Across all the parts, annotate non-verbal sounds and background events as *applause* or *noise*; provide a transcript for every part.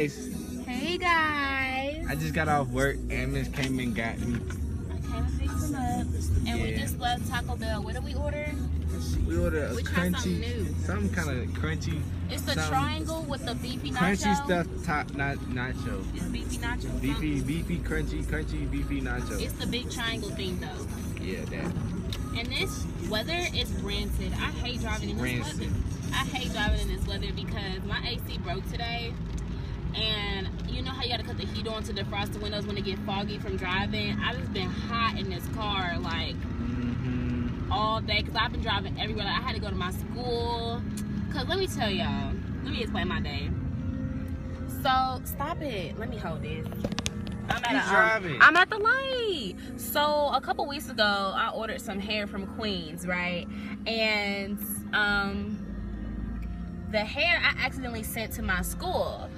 guys. Hey guys. I just got off work. Aramis came and got me. I came to pick them up, and we just left Taco Bell. What did we order? We ordered a We crunchy, some kind of crunchy, It's the triangle with the beefy nacho. crunchy stuff top not nacho. It's beefy nacho. Beefy, beefy, crunchy, crunchy, beefy nacho. It's the big triangle thing though. Yeah, that. And this weather is rancid. I hate driving in this Rancid. weather. I hate driving in this weather because my AC broke today. And you know how you gotta cut the heat on to defrost the windows when it get foggy from driving? I just been hot in this car like Mm-hmm. all day because I've been driving everywhere. Like, I had to go to my school. Cause let me tell y'all, let me explain my day. So stop it. Let me hold this. I'm at, a, um. I'm at the light. So a couple weeks ago, I ordered some hair from Queens, right? And um, the hair I accidentally sent to my school,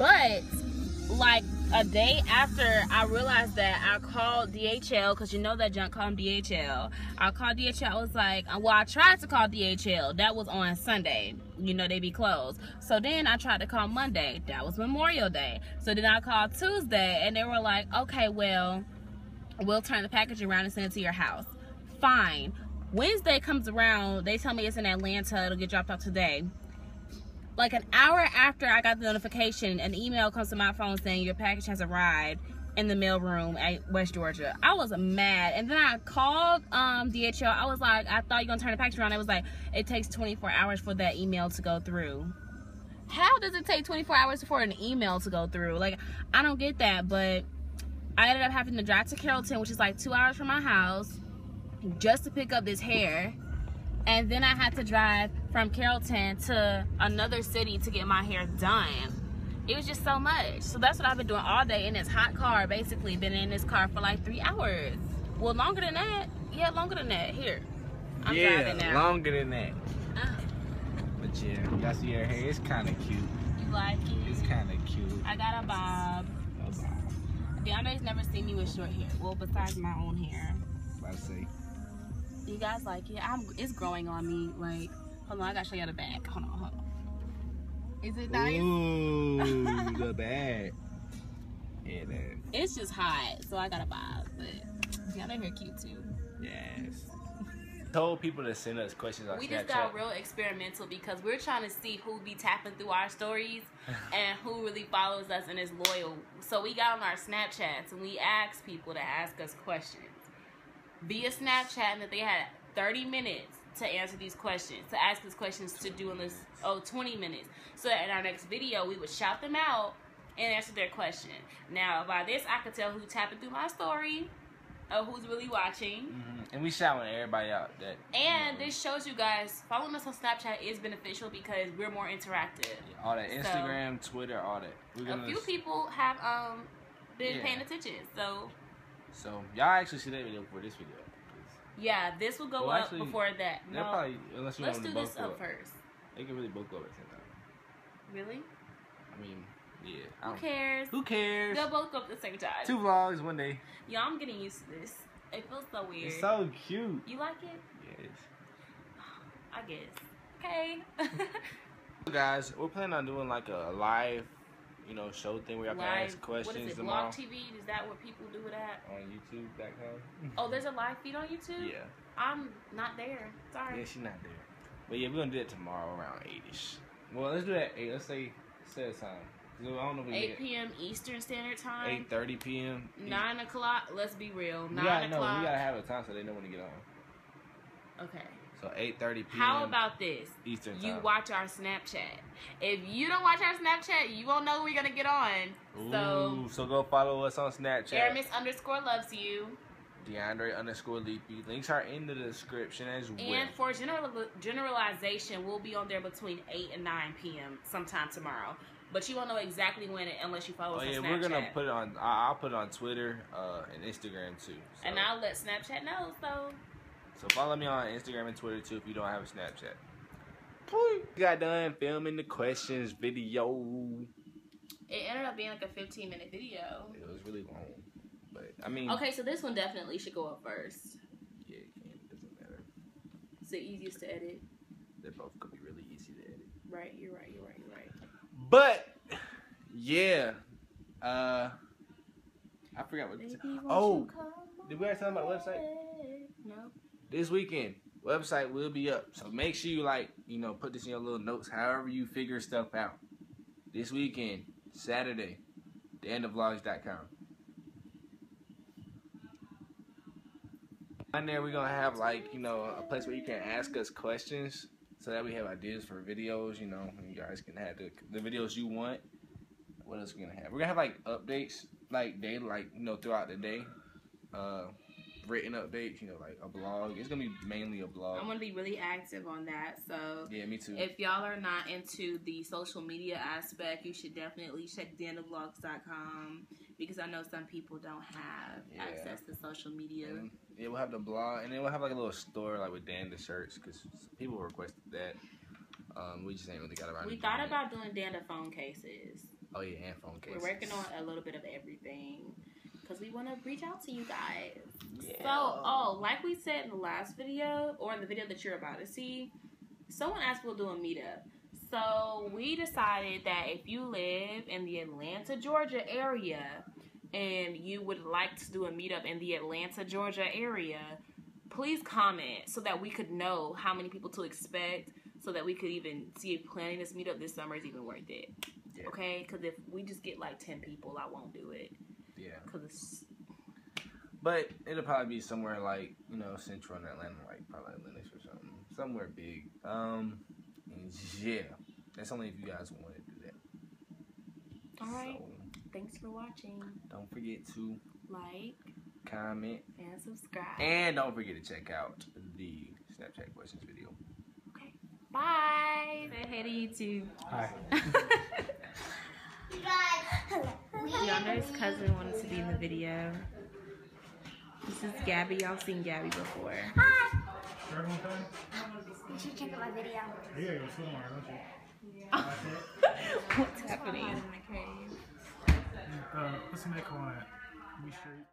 but like a day after I realized that I called DHL because you know that junk called DHL. I called DHL. I was like, uh, well, I tried to call DHL. That was on Sunday. You know they be closed. So then I tried to call Monday. That was Memorial Day. So then I called Tuesday, and they were like, okay, well, we'll turn the package around and send it to your house. Fine. Wednesday comes around. They tell me it's in Atlanta. It'll get dropped off today like an hour after I got the notification, an email comes to my phone saying your package has arrived in the mailroom at West Georgia. I was mad, and then I called um, DHL. I was like, I thought you were gonna turn the package around. It was like, it takes 24 hours for that email to go through. How does it take 24 hours for an email to go through? Like, I don't get that. But I ended up having to drive to Carrollton, which is like two hours from my house, just to pick up this hair and then I had to drive from Carrollton to another city to get my hair done. It was just so much. So that's what I've been doing all day in this hot car, basically. Been in this car for like three hours. Well, longer than that. Yeah, longer than that. Here. I'm yeah, driving now. longer than that. Uh, But yeah, y'all see her hair? It's kind of cute. you like it? It's kind of cute. I got a bob. Oh, wow. DeAndre's never seen me with short hair. Well, besides my own hair. To say. You guys like it? I'm. It's growing on me. Like, hold on. I gotta show you the back. Hold on. Hold on. Is it nice? Ooh, the *laughs* bag. Yeah, that. It's just hot, so I got a bob. But y'all hair cute too. Yes. *laughs* Told people to send us questions on We Snapchat. just got real experimental because we're trying to see who be tapping through our stories *laughs* and who really follows us and is loyal. So we got on our Snapchats and we asked people to ask us questions via Snapchat and that they had 30 minutes to answer these questions, to ask us questions to do in this, oh, 20 minutes. So that in our next video, we would shout them out and answer their question. Now, by this, I could tell who tapping through my story, or who's really watching. Mhm. And we shouting everybody out that. And you know, this shows you guys following us on Snapchat is beneficial because we're more interactive. all that so- Instagram, Twitter, all that. We're A gonna. few people have um been Yeah. paying attention. So So y'all actually see that video before this video. Yeah, this will go Well, up actually, before that. No, probably unless you let's do this go up first. They can really both go at the same time. Really? I mean, yeah. I Who cares? Who cares? They'll both go up at the same time. Two vlogs one day. Yeah, I'm getting used to this. It feels so weird. It's so cute. you like it? Yes. I guess. Okay. *laughs* Guys, we're planning on doing like a live, you know, show thing where y'all can ask questions what is it? tomorrow Blog TV? Is that what people do it at? on YouTube.com. Oh, there's a live feed on YouTube. Yeah. I'm not there. Sorry. Yeah, she's not there. But yeah, we're gonna do it tomorrow around eight-ish. Well, let's do that. Eight. Let's say set a time. 'Cause I don't know we 8 p.m. Eastern Standard Time. Eight thirty p.m. 9 o'clock. Let's be real. We 9 gotta know. o'clock. We gotta have a time so they know when to get on. Okay. So eight thirty p.m. How about this? Eastern time? You watch our Snapchat. If you don't watch our Snapchat, you won't know we're going to get on. So, Ooh, so go follow us on Snapchat. Aramis underscore loves you. DeAndre underscore Leapy. Links are in the description as well. And for general, generalization, we'll be on there between 8 and 9 p.m. sometime tomorrow. But you won't know exactly when it unless you follow Oh us yeah, on we're gonna put it on. I'll put it on Twitter uh, and Instagram too. So, and I'll let Snapchat know. So so follow me on Instagram and Twitter too if you don't have a Snapchat. We got done filming the questions video. it ended up being like a 15 minute video. It was really long, but I mean, Okay, so this one definitely should go up first. yeah, it can, it doesn't matter. It's the easiest to edit. They both could be really easy to edit. Right, you're right, you're right, you're right. But yeah. Uh, I forgot what. oh, did we already talk about the website? No. This weekend, website will be up. So make sure you like, you know, put this in your little notes. However you figure stuff out. This weekend, Saturday, dandavlogs.com. On there, we're gonna have like, you know, a place where you can ask us questions, so that we have ideas for videos. You know, you guys can have the, the videos you want. What else we gonna have? We're gonna have like updates, like daily, like you know, throughout the day. Uh, written updates, you know, like a blog. It's gonna be mainly a blog. I'm gonna be really active on that. So yeah, me too. if y'all are not into the social media aspect, you should definitely check dandavlogs.com because I know some people don't have Yeah. access to social media. And, yeah, we'll have the blog, and then we'll have like a little store like with Danda shirts because people requested that. Um, we just ain't really got around. We thought it. about doing Danda phone cases. Oh yeah, and phone cases. We're working on a little bit of everything because we want to reach out to you guys. Yeah. So, oh, like we said in the last video or in the video that you're about to see, someone asked we'll do a meetup. So we decided that if you live in the Atlanta, Georgia area and you would like to do a meetup in the Atlanta, Georgia area, please comment so that we could know how many people to expect so that we could even see if planning this meetup this summer is even worth it. Yeah. Okay? Because if we just get like 10 people, I won't do it. Yeah, Because it's but it'll probably be somewhere like you know central in Atlanta, like probably Atlantis or something, somewhere big. Um, *laughs* yeah, that's only if you guys want to do that. All right. So, Thanks for watching. don't forget to Like comment and subscribe. and don't forget to check out the Snapchat questions video. okay. Bye. Say hey to YouTube. Hi. *laughs* Y'all know his cousin wanted to be in the video. This is Gabby. Y'all seen Gabby before. Hi! Everyone? You should check out my video. Yeah, You gotta go swim tomorrow, don't you? *laughs* What's happening in the cave? Uh, put some echo on it. Be straight.